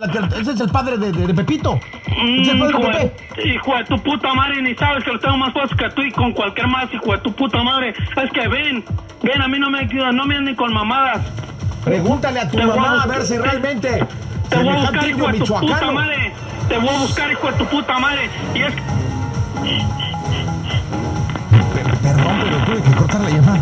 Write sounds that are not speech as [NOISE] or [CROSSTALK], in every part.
Ese es el padre de, de- de Pepito. Mm, Es el padre de hijo, Pepe. de, hijo de tu puta madre, ni sabes que lo tengo más fácil que tú y con cualquier más, hijo de tu puta madre. Es que ven, ven, a mí no me, no me anden con mamadas. Pregúntale a tu Te voy a mamá a ver si realmente. Te voy a buscar, hijo de tu puta madre. Te voy a buscar, hijo de tu puta madre. Y es que Per- Perdón, pero tuve que cortar la llamada.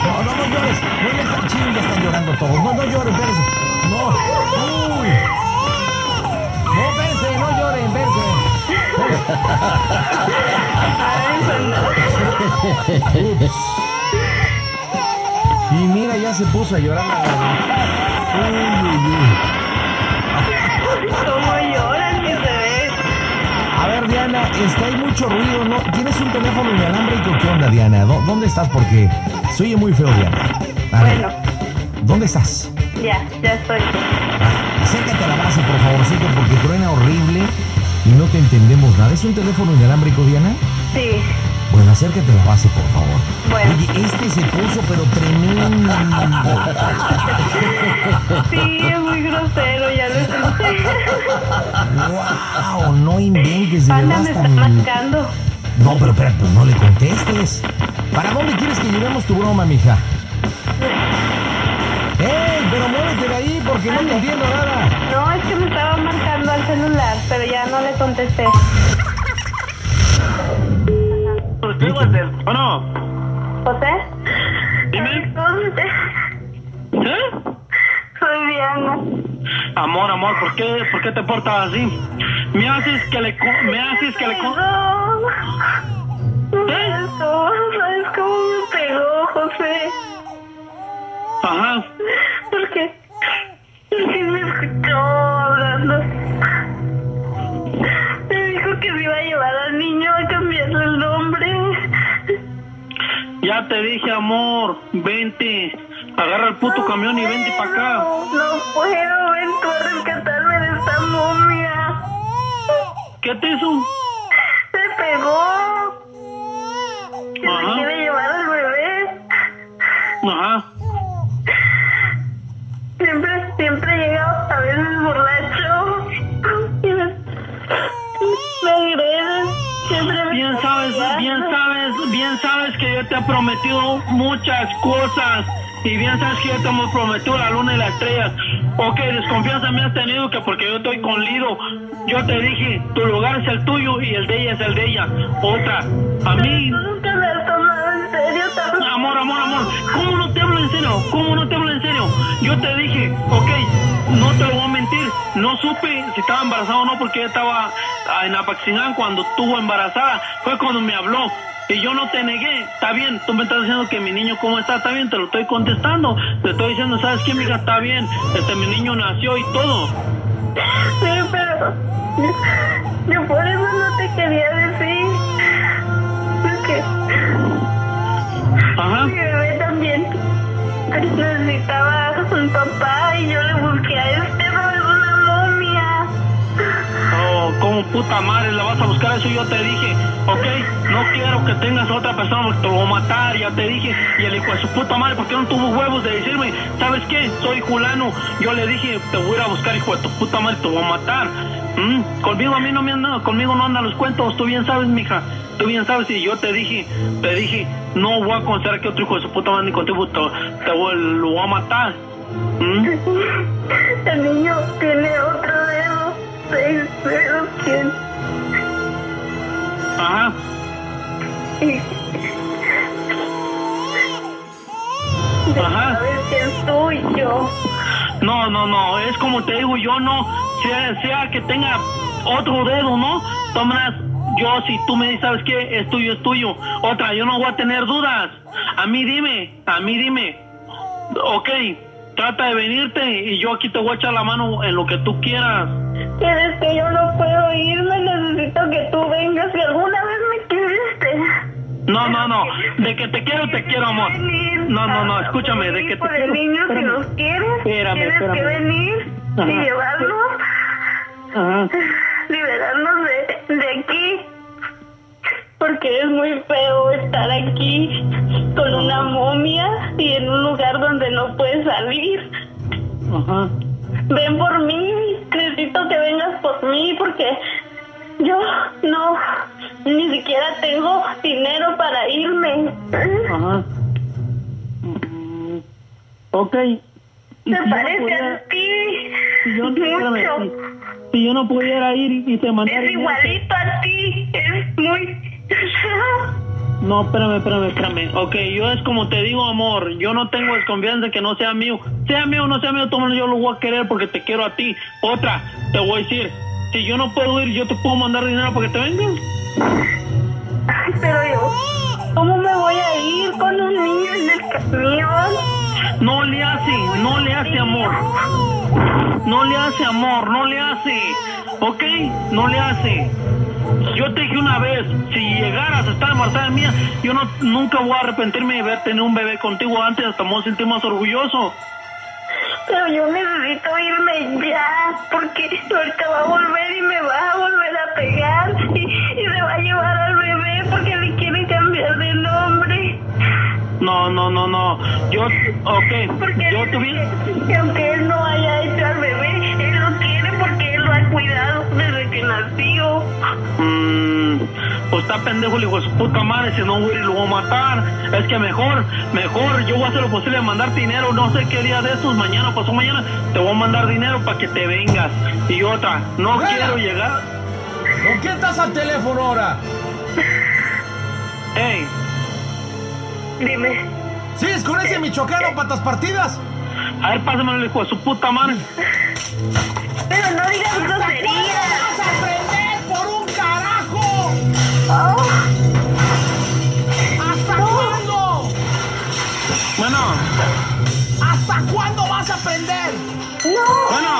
No, no, no llores. No, ya están ya están llorando todos. No, no lloren, espérense. No. Uy. No, espérense, no lloren. Ups. Y mira, ya se puso a llorar la Uy, uy, uy. ¿Cómo lloran se ve? A ver, Diana, está hay mucho ruido, ¿no? ¿Tienes un teléfono inalámbrico? ¿Qué onda, Diana? ¿Dó- ¿Dónde estás? Porque se oye muy feo, Diana. A ver, Bueno, ¿dónde estás? Ya, ya estoy. Acércate a la base, por favorcito, porque truena horrible y no te entendemos nada. ¿Es un teléfono inalámbrico, Diana? Sí, Bueno, acércate a la base, por favor. Bueno. Oye, este se puso, pero tremendo. sí, es muy grosero, ya lo escuché. ¡Wow! No inventes, de Anda, me está tan- marcando. No, pero espera, pues no le contestes. ¿Para dónde quieres que llevemos tu broma, mija? Porque no te entiendo nada. No, es que me estaba marcando al celular, pero ya no le contesté. Bueno, ¿José? dime. ¿Eh? Soy Diana. Amor, amor, ¿por qué, ¿por qué te portas así? Me haces que le... Me haces que le... No. ¿Eh? No, ¿sabes cómo me pegó, José? Ajá. Porque sí te dije, amor, vente. Agarra el puto camión y vente para acá. No, puedo, ven tú a rescatarme de esta momia. ¿Qué te hizo? Se pegó. Se me quiere llevar al bebé. Ajá. Siempre, siempre llega a veces borracho. Y me, me agreden. Siempre me Bien sabes, bien sabes, bien sabes que yo te he prometido muchas cosas. Y bien sabes que yo te hemos prometido la luna y las estrellas. Ok, desconfianza me has tenido que porque yo estoy con Lido. Yo te dije, tu lugar es el tuyo y el de ella es el de ella. Otra, a mí... Nunca me has tomado en serio, Amor, amor, amor, ¿cómo no te hablo en serio? ¿Cómo no te hablo en serio? Yo te dije, ok, no te lo voy a mentir, no supe si estaba embarazada o no porque ella estaba en Apaxingán cuando estuvo embarazada, fue cuando me habló. Y yo no te negué, está bien, tú me estás diciendo que mi niño cómo está, está bien, te lo estoy contestando, te estoy diciendo, ¿sabes qué, mija? Está bien, este, mi niño nació y todo. Sí, pero yo, yo por eso no te quería decir. Porque Ajá. mi bebé también necesitaba un puta madre, la vas a buscar eso yo te dije, ok, no quiero que tengas otra persona porque te lo voy a matar, ya te dije, y el hijo de su puta madre, ¿por qué no tuvo huevos de decirme, sabes qué, soy Julano, yo le dije, te voy a ir a buscar hijo de tu puta madre, te voy a matar, ¿Mm? conmigo a mí no me andan, conmigo no andan los cuentos, tú bien sabes, mija, tú bien sabes, y yo te dije, te dije, no voy a considerar que otro hijo de su puta madre ni contigo te, te voy, lo voy a matar, ¿Mm? [LAUGHS] El niño tiene dedo, seis dedos tiene. Ajá. Y Ajá. sabes que es tuyo. No, no, no, es como te digo, yo no, sea, sea que tenga otro dedo, ¿no? Tomas, yo si tú me dices, ¿sabes qué? Es tuyo, es tuyo. Otra, yo no voy a tener dudas. A mí dime, a mí dime. Ok, trata de venirte y yo aquí te voy a echar la mano en lo que tú quieras. Quieres que yo no puedo irme, necesito que tú vengas. Si alguna vez me quisiste. No, no, no, de que te quiero, te quiero, amor. No, no, no, escúchame, de que te quiero. niño si los quieres. Tienes que venir y llevarlos. Ajá. Liberarnos de, de aquí. Porque es muy feo estar aquí con una momia y en un lugar donde no puedes salir. Ajá. ven por mí. Necesito que vengas por mí porque yo no, ni siquiera tengo dinero para irme. Ajá. Mm, Ok. ¿Y Me si no parece a ti si yo, mucho. si- si yo no pudiera ir y, te mandara Es igualito a ti. Es muy... No, espérame, espérame, espérame. Ok, yo es como te digo, amor. Yo no tengo desconfianza de que no sea mío. Sea mío no sea mío, todo yo lo voy a querer porque te quiero a ti. Otra, te voy a decir. Si yo no puedo ir, yo te puedo mandar dinero para que te vengas. Ay, pero yo... ¿Cómo me voy a ir con un niño en el camión? No le hace, no le hace amor. No le hace amor, no le hace. ¿Ok? No le hace. Yo te dije una vez, si llegaras a estar embarazada mía, yo no, nunca voy a arrepentirme de haber tenido un bebé contigo antes, hasta me voy a sentir más orgulloso. Pero yo necesito irme ya, porque ahorita va a volver y me va a volver a pegar No, no, no, no. Yo, ok, Porque yo tuviera... que, que aunque él no haya hecho al bebé, él lo quiere porque él lo ha cuidado desde que nació. Mm, pues está pendejo hijo de su puta madre, si no voy a ir y lo voy a matar. Es que mejor, mejor, yo voy a hacer lo posible de mandar dinero, no sé qué día de estos, mañana, pasó mañana, te voy a mandar dinero para que te vengas. Y otra, no quiero llegar... ¿Con quién estás al teléfono ahora? Ey, Dime, ¿Sigues con ese michoacano patas partidas? a ver, pásamelo el hijo de su puta madre. pero no digas groserías. ¡Vas a aprender por un carajo! Oh, ¿Hasta cuándo? Bueno, ¿Hasta cuándo vas a aprender? no, Bueno.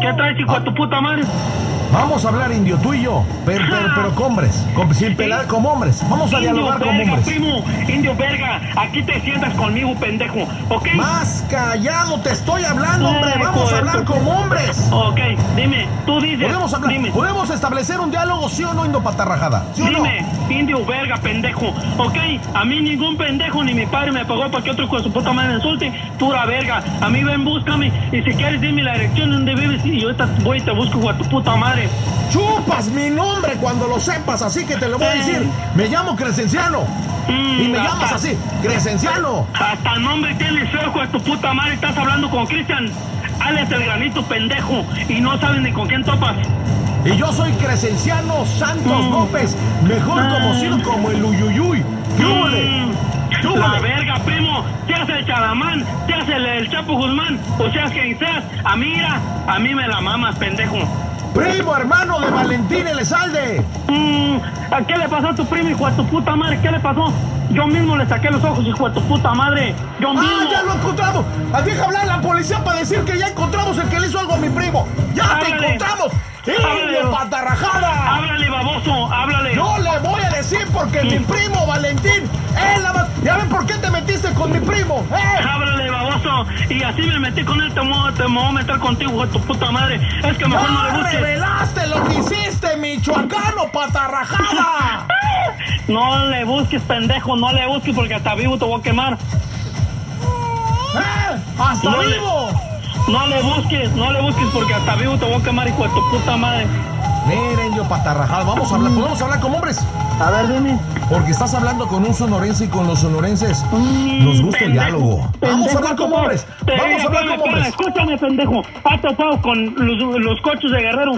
¿qué traes hijo de tu puta madre? vamos a hablar indio tú y yo, pero, pero, pero con hombres, con- sin pelar como hombres. Vamos a Indio dialogar como verga, hombres. primo, indio verga, aquí te sientas conmigo, pendejo, ¿ok? Más callado te estoy hablando, hombre. Vamos a hablar como hombres. Ok, dime, tú dices, Podemos hablar, dime, podemos establecer un diálogo, sí o no, Indo Patarrajada. ¿Sí o no? dime, indio verga, pendejo, ok, a mí ningún pendejo ni mi padre me pagó para que otro de su puta madre me insulte, pura verga, a mí ven, búscame, y si quieres dime la dirección donde vives y yo voy y te busco, hijo tu puta madre. Chupas mi nombre cuando lo sepas, así que te lo voy a decir. Me llamo Crescenciano. Mm, Y me hasta- llamas así, Crescenciano. Hasta nombre tienes hijo de tu puta madre, estás hablando con Cristian. Alex el granito, pendejo, y no sabes ni con quién topas. Y yo soy Crescenciano Santos Mm. López, mejor Ah. conocido como el Uyuyuy. Verga, primo. Seas el Chalamán, seas el, el Chapo Guzmán, o seas quien seas. A mí, mira, a mí me la mamas, pendejo. Primo hermano de Valentín Elizalde. Mm, ¿a ¿Qué le pasó a tu primo, hijo de tu puta madre? ¿Qué le pasó? Yo mismo le saqué los ojos, hijo de tu puta madre. Yo mismo. ¡Ah, ya lo encontramos! Ah, Deja hablar a la policía para decir que ya encontramos el que le hizo algo a mi primo. ¡Ya te encontramos! ¡Indio patarrajada! Háblale, baboso, háblale. No le voy a decir porque mi primo Valentín es la más... ¿Ya ven por qué te metiste con mi primo? ¿Eh? Háblale, baboso. Y así me metí con él, te me voy- te voy a meter contigo, tu puta madre. Es que mejor no le ¡No busques. revelaste lo que hiciste, michoacano patarrajada! [LAUGHS] No le busques, pendejo, no le busques porque hasta vivo te voy a quemar. ¿Eh? ¡Hasta No le- vivo! No le busques, no le busques porque hasta vivo te voy a quemar, hijo de tu puta madre. Miren, yo patarrajada, vamos a hablar, podemos hablar como hombres. A ver, dime. Porque estás hablando con un sonorense y con los sonorenses Mm, nos gusta el pendejo, diálogo. Vamos a hablar como hombres. Vamos a hablar como hombres. Escúchame, pendejo. Has topado con los, los coches de Guerrero.